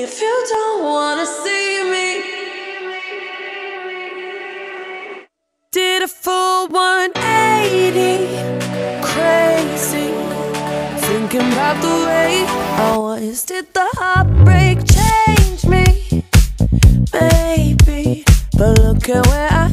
If you don't wanna see me, did a full 180, crazy. Thinking about the way I was. Did the heartbreak change me? Maybe. But look at where I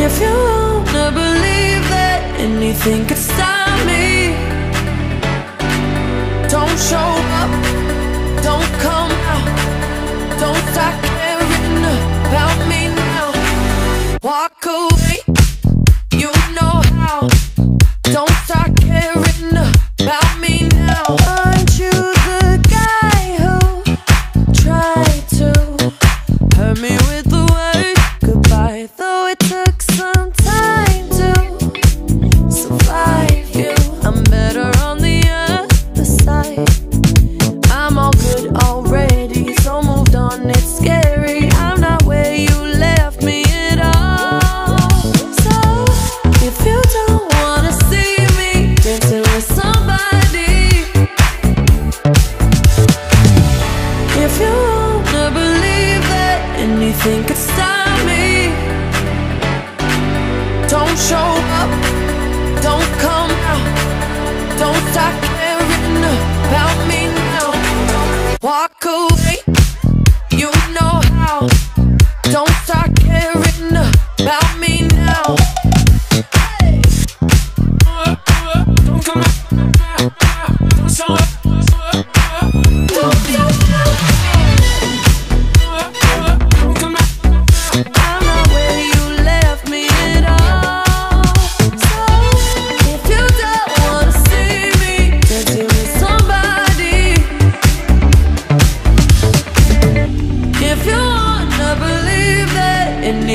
if you wanna believe that anything could stop me, don't show up, don't come out, don't start caring about me now. Walk away, you know how. Anything could stop me, don't show up, don't come out, don't start caring about me now. Walk away.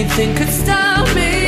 anything could stop me.